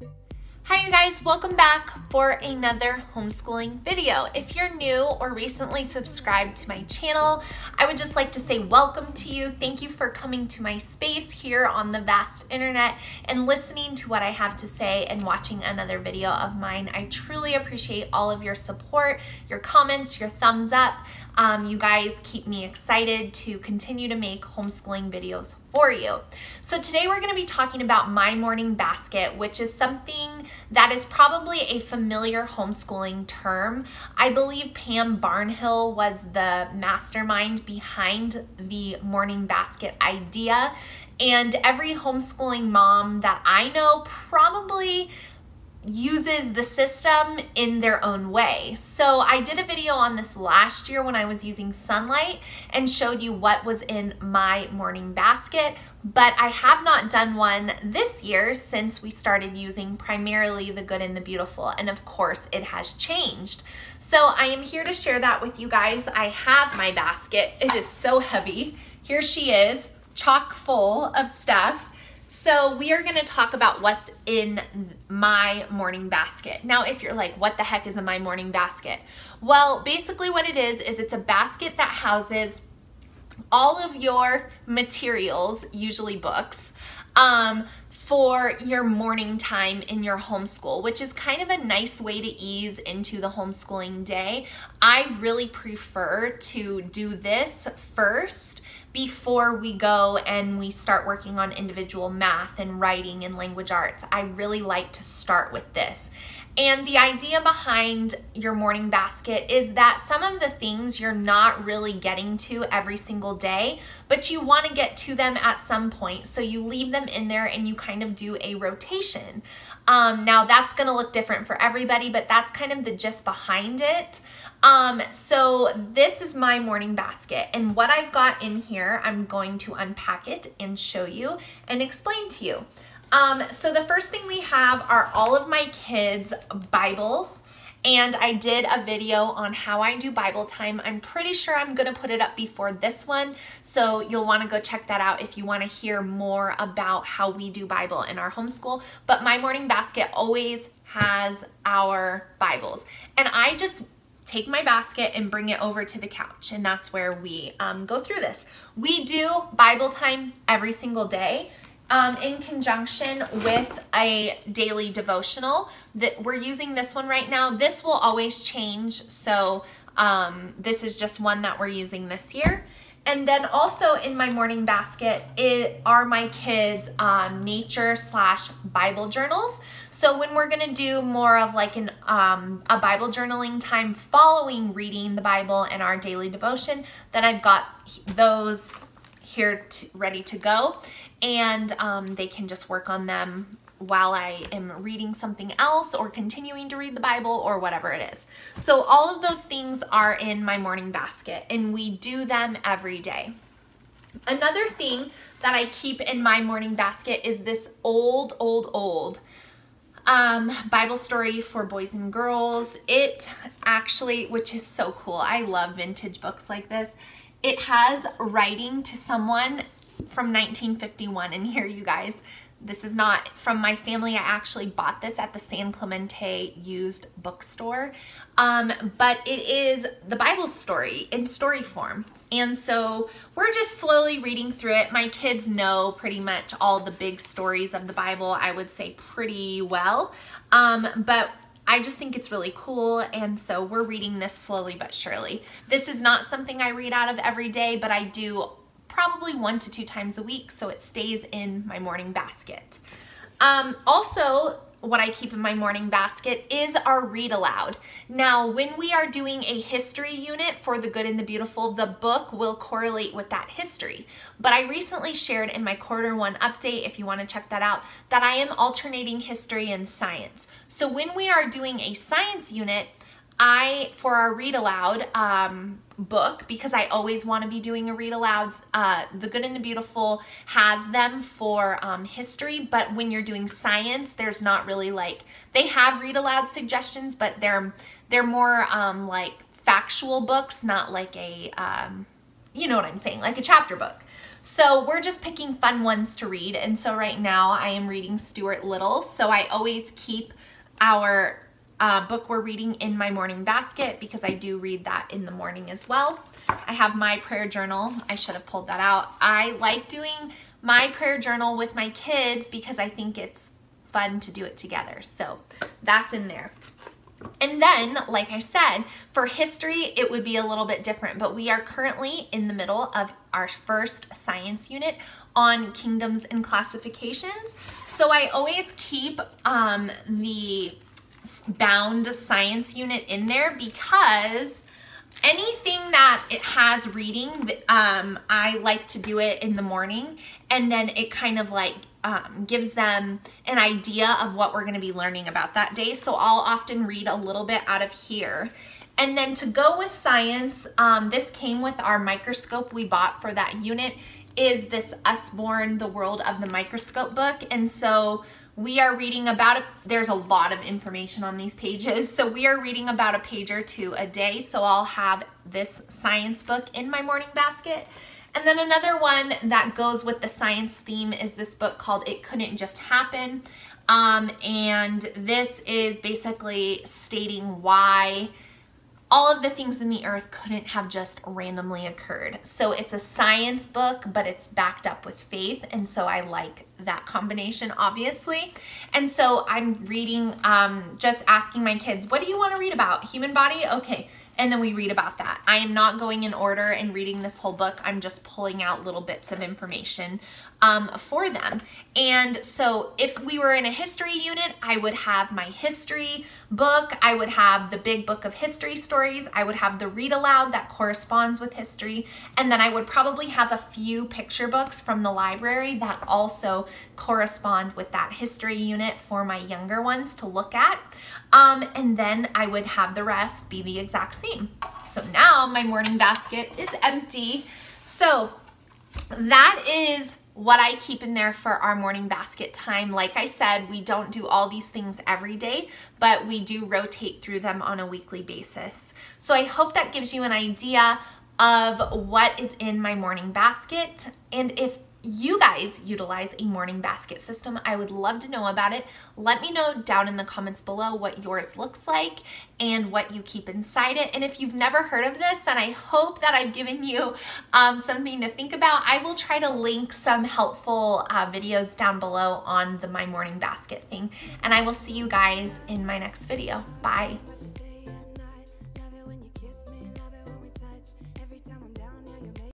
Hi you guys, welcome back for another homeschooling video. If you're new or recently subscribed to my channel, I would just like to say welcome to you. Thank you for coming to my space here on the vast internet and listening to what I have to say and watching another video of mine. I truly appreciate all of your support, your comments, your thumbs up. Um, you guys keep me excited to continue to make homeschooling videos for you. So today we're going to be talking about My Morning Basket, which is something that is probably a familiar homeschooling term. I believe Pam Barnhill was the mastermind behind the Morning Basket idea. And every homeschooling mom that I know probably uses the system in their own way. So I did a video on this last year when I was using Sonlight and showed you what was in my morning basket, but I have not done one this year since we started using primarily the good and the beautiful. And of course it has changed. So I am here to share that with you guys. I have my basket. It is so heavy. Here she is, chock full of stuff. So we are going to talk about what's in my morning basket. Now, if you're like, what the heck is in my morning basket? Well, basically what it is, is it's a basket that houses all of your materials, usually books, um, for your morning time in your homeschool, which is kind of a nice way to ease into the homeschooling day. I really prefer to do this first before we go and we start working on individual math and writing and language arts. I really like to start with this. And the idea behind your morning basket is that some of the things you're not really getting to every single day, but you want to get to them at some point. So you leave them in there and you kind of do a rotation. Um, now that's going to look different for everybody, but that's kind of the gist behind it. Um, so this is my morning basket and what I've got in here, I'm going to unpack it and show you and explain to you. Um, so the first thing we have are all of my kids' Bibles. And I did a video on how I do Bible time. I'm pretty sure I'm going to put it up before this one. So you'll want to go check that out if you want to hear more about how we do Bible in our homeschool. But my morning basket always has our Bibles. And I just take my basket and bring it over to the couch and that's where we um, go through this. We do Bible time every single day um, in conjunction with a daily devotional that we're using this one right now. This will always change. So um, this is just one that we're using this year. And then also in my morning basket it are my kids' um, nature slash Bible journals. So when we're gonna do more of like an um, a Bible journaling time following reading the Bible and our daily devotion, then I've got those here to, ready to go and um, they can just work on them while I am reading something else or continuing to read the Bible or whatever it is. So all of those things are in my morning basket and we do them every day. Another thing that I keep in my morning basket is this old, old, old um, Bible story for boys and girls. It actually, which is so cool. I love vintage books like this. It has writing to someone from 1951. And here, you guys, this is not from my family. I actually bought this at the San Clemente used bookstore. Um, but it is the Bible story in story form. And so we're just slowly reading through it. My kids know pretty much all the big stories of the Bible, I would say pretty well. Um, but I just think it's really cool and so we're reading this slowly but surely. This is not something I read out of every day, but I do probably one to two times a week so it stays in my morning basket. Um, also, what I keep in my morning basket is our read aloud. Now, when we are doing a history unit for The Good and the Beautiful, the book will correlate with that history. But I recently shared in my quarter one update, if you want to check that out, that I am alternating history and science. So when we are doing a science unit, I, for our read aloud um, book, because I always want to be doing a read aloud, uh, The Good and the Beautiful has them for um, history, but when you're doing science, there's not really like, they have read aloud suggestions, but they're, they're more um, like factual books, not like a, um, you know what I'm saying, like a chapter book. So we're just picking fun ones to read. And so right now I am reading Stuart Little. So I always keep our uh, book we're reading in my morning basket because I do read that in the morning as well. I have my prayer journal. I should have pulled that out. I like doing my prayer journal with my kids because I think it's fun to do it together. So that's in there. And then, like I said, for history, it would be a little bit different, but we are currently in the middle of our first science unit on kingdoms and classifications. So I always keep um, the bound science unit in there because anything that it has reading, um, I like to do it in the morning and then it kind of like um, gives them an idea of what we're going to be learning about that day. So I'll often read a little bit out of here. And then to go with science, um, this came with our microscope we bought for that unit is this Usborne, The World of the Microscope book. And so we are reading about, a, there's a lot of information on these pages. So we are reading about a page or two a day. So I'll have this science book in my morning basket. And then another one that goes with the science theme is this book called It Couldn't Just Happen. Um, and this is basically stating why all of the things in the earth couldn't have just randomly occurred. So it's a science book, but it's backed up with faith. And so I like that combination, obviously. And so I'm reading, um, just asking my kids, what do you want to read about? Human body? Okay and then we read about that. I am not going in order and reading this whole book. I'm just pulling out little bits of information um, for them. And so if we were in a history unit, I would have my history book. I would have the big book of history stories. I would have the read aloud that corresponds with history. And then I would probably have a few picture books from the library that also correspond with that history unit for my younger ones to look at. Um, and then I would have the rest be the exact So now my morning basket is empty. So that is what I keep in there for our morning basket time. Like I said, we don't do all these things every day, but we do rotate through them on a weekly basis. So I hope that gives you an idea of what is in my morning basket. And if you guys utilize a morning basket system, I would love to know about it. Let me know down in the comments below what yours looks like and what you keep inside it. And if you've never heard of this, then I hope that I've given you um, something to think about. I will try to link some helpful uh, videos down below on the My Morning Basket thing. And I will see you guys in my next video. Bye.